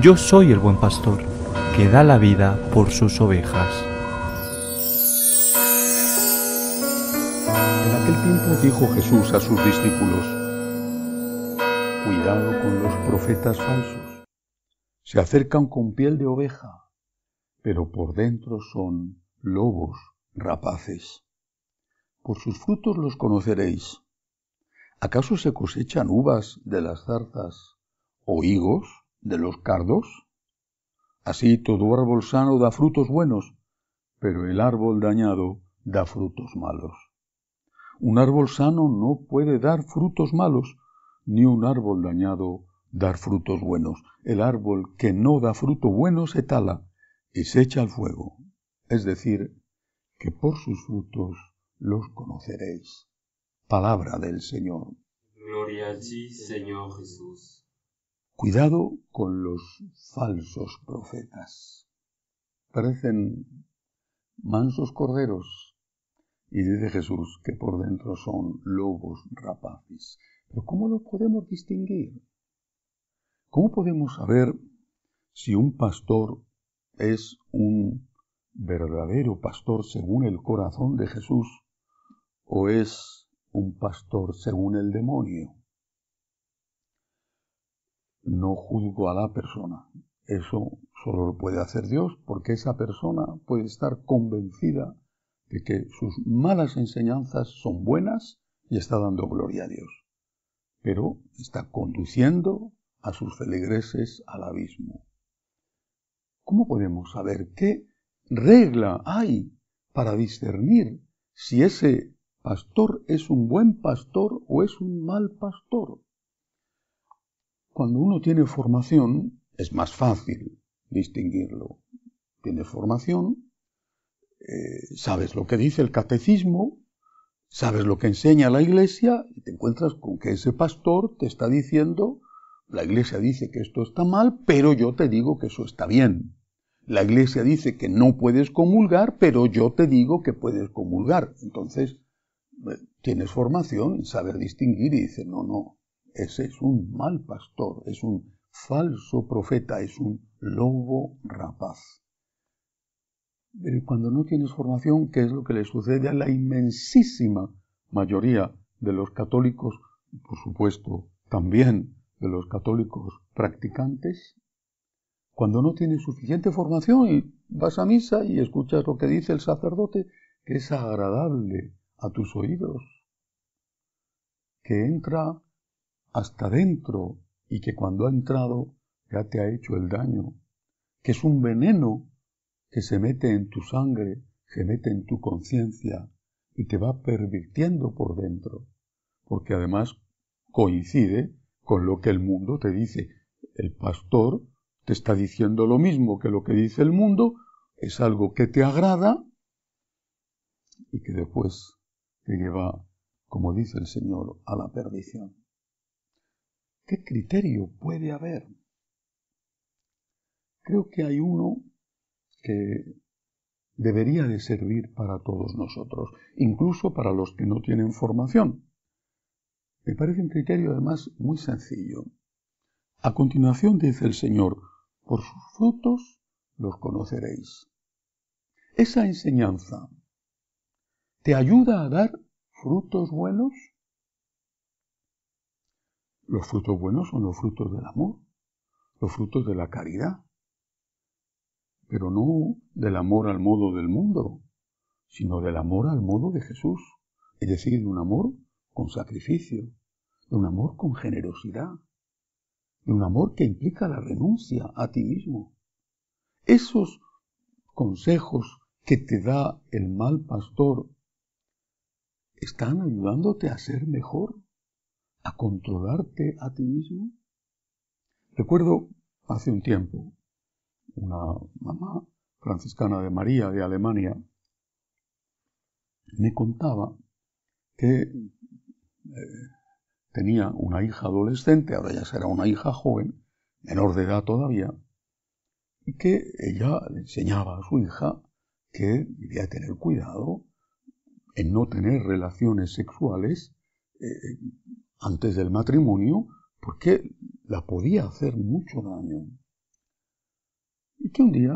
Yo soy el buen pastor, que da la vida por sus ovejas. En aquel tiempo dijo Jesús a sus discípulos, Cuidado con los profetas falsos. Se acercan con piel de oveja, pero por dentro son lobos rapaces. Por sus frutos los conoceréis. ¿Acaso se cosechan uvas de las zarzas o higos de los cardos? Así todo árbol sano da frutos buenos, pero el árbol dañado da frutos malos. Un árbol sano no puede dar frutos malos, ni un árbol dañado dar frutos buenos. El árbol que no da fruto bueno se tala y se echa al fuego. Es decir, que por sus frutos los conoceréis. Palabra del Señor. Gloria a ti, Señor Jesús. Cuidado con los falsos profetas. Parecen mansos corderos y dice Jesús que por dentro son lobos rapaces. Pero ¿cómo los podemos distinguir? ¿Cómo podemos saber si un pastor es un verdadero pastor según el corazón de Jesús o es un pastor según el demonio? No juzgo a la persona. Eso solo lo puede hacer Dios porque esa persona puede estar convencida de que sus malas enseñanzas son buenas y está dando gloria a Dios. Pero está conduciendo a sus feligreses al abismo. ¿Cómo podemos saber qué regla hay para discernir si ese pastor es un buen pastor o es un mal pastor? Cuando uno tiene formación es más fácil distinguirlo. Tienes formación, eh, sabes lo que dice el catecismo, sabes lo que enseña la iglesia y te encuentras con que ese pastor te está diciendo, la iglesia dice que esto está mal, pero yo te digo que eso está bien. La iglesia dice que no puedes comulgar, pero yo te digo que puedes comulgar. Entonces, eh, tienes formación en saber distinguir y dices, no, no, ese es un mal pastor, es un falso profeta, es un lobo rapaz. Pero cuando no tienes formación, ¿qué es lo que le sucede a la inmensísima mayoría de los católicos, por supuesto, también de los católicos practicantes? Cuando no tienes suficiente formación y vas a misa y escuchas lo que dice el sacerdote, que es agradable a tus oídos, que entra hasta dentro y que cuando ha entrado ya te ha hecho el daño, que es un veneno que se mete en tu sangre, se mete en tu conciencia y te va pervirtiendo por dentro, porque además coincide con lo que el mundo te dice. El pastor te está diciendo lo mismo que lo que dice el mundo, es algo que te agrada y que después te lleva, como dice el Señor, a la perdición. ¿Qué criterio puede haber? Creo que hay uno que debería de servir para todos nosotros, incluso para los que no tienen formación. Me parece un criterio además muy sencillo. A continuación dice el Señor, por sus frutos los conoceréis. Esa enseñanza te ayuda a dar frutos buenos los frutos buenos son los frutos del amor, los frutos de la caridad, pero no del amor al modo del mundo, sino del amor al modo de Jesús, es decir, de un amor con sacrificio, de un amor con generosidad, de un amor que implica la renuncia a ti mismo. Esos consejos que te da el mal pastor están ayudándote a ser mejor a controlarte a ti mismo? Recuerdo hace un tiempo una mamá franciscana de María de Alemania me contaba que eh, tenía una hija adolescente, ahora ya será una hija joven, menor de edad todavía, y que ella le enseñaba a su hija que debía tener cuidado en no tener relaciones sexuales eh, antes del matrimonio porque la podía hacer mucho daño. Y que un día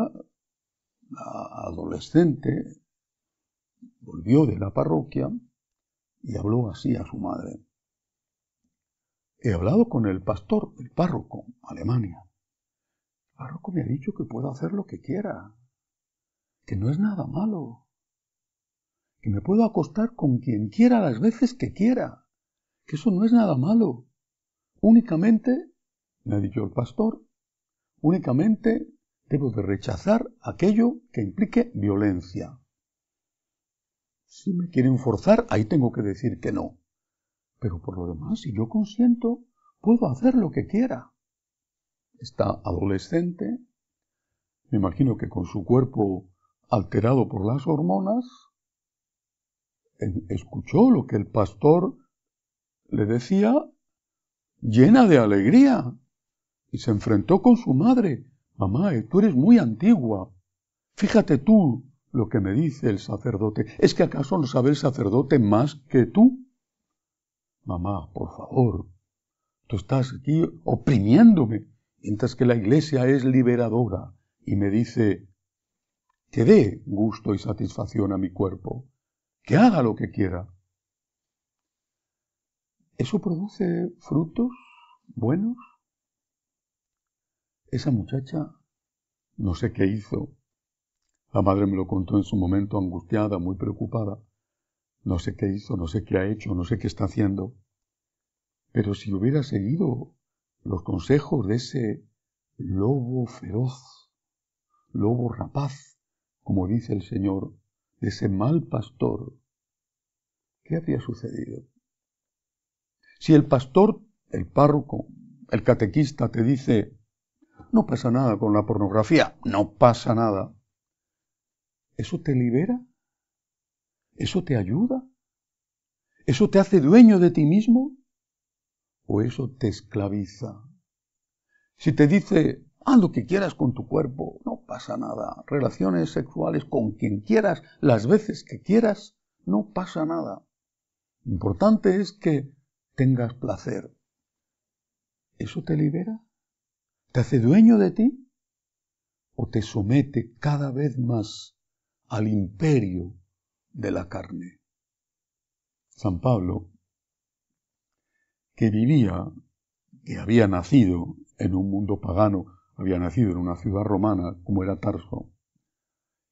la adolescente volvió de la parroquia y habló así a su madre. He hablado con el pastor, el párroco, Alemania. El párroco me ha dicho que puedo hacer lo que quiera, que no es nada malo, que me puedo acostar con quien quiera las veces que quiera, que eso no es nada malo. Únicamente, me ha dicho el pastor, únicamente debo de rechazar aquello que implique violencia. Si me quieren forzar, ahí tengo que decir que no. Pero por lo demás, si yo consiento, puedo hacer lo que quiera. Está adolescente, me imagino que con su cuerpo alterado por las hormonas, escuchó lo que el pastor le decía llena de alegría y se enfrentó con su madre. Mamá, tú eres muy antigua. Fíjate tú lo que me dice el sacerdote. ¿Es que acaso no sabe el sacerdote más que tú? Mamá, por favor, tú estás aquí oprimiéndome, mientras que la iglesia es liberadora y me dice que dé gusto y satisfacción a mi cuerpo, que haga lo que quiera. ¿Eso produce frutos buenos? Esa muchacha no sé qué hizo. La madre me lo contó en su momento angustiada, muy preocupada. No sé qué hizo, no sé qué ha hecho, no sé qué está haciendo. Pero si hubiera seguido los consejos de ese lobo feroz, lobo rapaz, como dice el Señor, de ese mal pastor, ¿qué habría sucedido? Si el pastor, el párroco, el catequista te dice, no pasa nada con la pornografía, no pasa nada, ¿eso te libera? ¿Eso te ayuda? ¿Eso te hace dueño de ti mismo? ¿O eso te esclaviza? Si te dice, haz lo que quieras con tu cuerpo, no pasa nada. Relaciones sexuales con quien quieras, las veces que quieras, no pasa nada. Importante es que tengas placer. ¿Eso te libera? ¿Te hace dueño de ti? ¿O te somete cada vez más al imperio de la carne. San Pablo, que vivía, que había nacido en un mundo pagano, había nacido en una ciudad romana como era Tarso,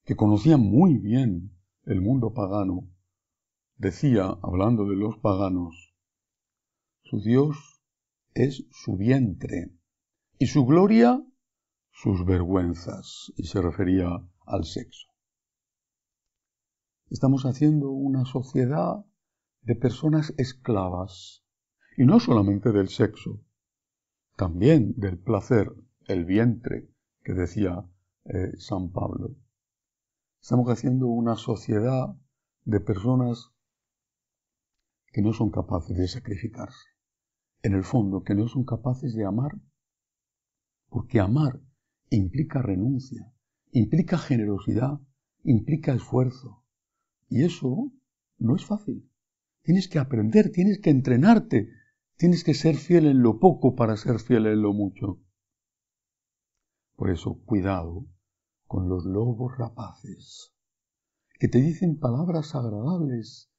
que conocía muy bien el mundo pagano, decía, hablando de los paganos, su Dios es su vientre y su gloria sus vergüenzas, y se refería al sexo. Estamos haciendo una sociedad de personas esclavas, y no solamente del sexo, también del placer, el vientre, que decía eh, San Pablo. Estamos haciendo una sociedad de personas que no son capaces de sacrificarse, en el fondo, que no son capaces de amar, porque amar implica renuncia, implica generosidad, implica esfuerzo, y eso no es fácil. Tienes que aprender, tienes que entrenarte, tienes que ser fiel en lo poco para ser fiel en lo mucho. Por eso, cuidado con los lobos rapaces, que te dicen palabras agradables,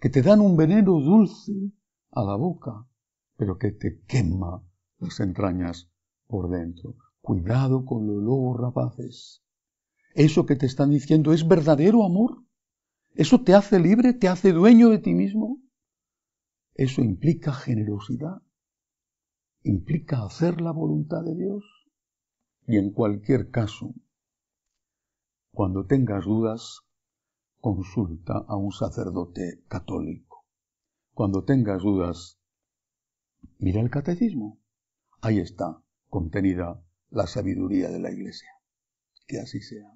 que te dan un veneno dulce a la boca, pero que te quema las entrañas por dentro. Cuidado con los lobos rapaces. Eso que te están diciendo es verdadero amor. ¿Eso te hace libre? ¿Te hace dueño de ti mismo? Eso implica generosidad, implica hacer la voluntad de Dios. Y en cualquier caso, cuando tengas dudas, consulta a un sacerdote católico. Cuando tengas dudas, mira el catecismo. Ahí está contenida la sabiduría de la Iglesia. Que así sea.